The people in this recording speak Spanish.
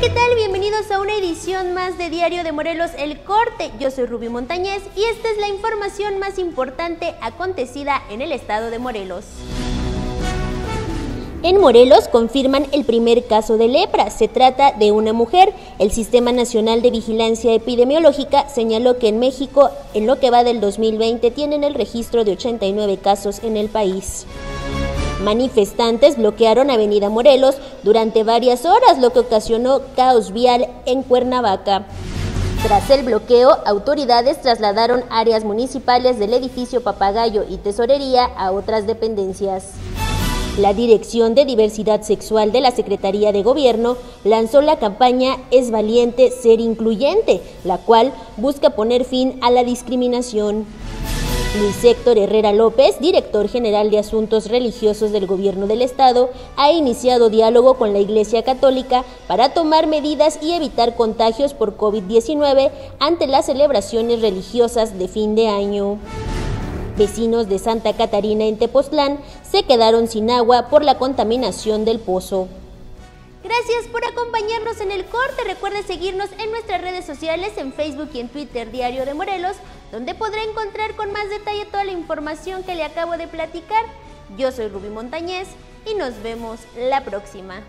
¿qué tal? Bienvenidos a una edición más de Diario de Morelos El Corte. Yo soy Rubí Montañez y esta es la información más importante acontecida en el estado de Morelos. En Morelos confirman el primer caso de lepra. Se trata de una mujer. El Sistema Nacional de Vigilancia Epidemiológica señaló que en México, en lo que va del 2020, tienen el registro de 89 casos en el país. Manifestantes bloquearon Avenida Morelos durante varias horas, lo que ocasionó caos vial en Cuernavaca. Tras el bloqueo, autoridades trasladaron áreas municipales del edificio Papagayo y Tesorería a otras dependencias. La Dirección de Diversidad Sexual de la Secretaría de Gobierno lanzó la campaña Es valiente ser incluyente, la cual busca poner fin a la discriminación. Luis Héctor Herrera López, director general de Asuntos Religiosos del Gobierno del Estado, ha iniciado diálogo con la Iglesia Católica para tomar medidas y evitar contagios por COVID-19 ante las celebraciones religiosas de fin de año. Vecinos de Santa Catarina en Tepoztlán se quedaron sin agua por la contaminación del pozo. Gracias por acompañarnos en el corte. Recuerde seguirnos en nuestras redes sociales, en Facebook y en Twitter Diario de Morelos, donde podrá encontrar con más detalle toda la información que le acabo de platicar. Yo soy Rubí Montañez y nos vemos la próxima.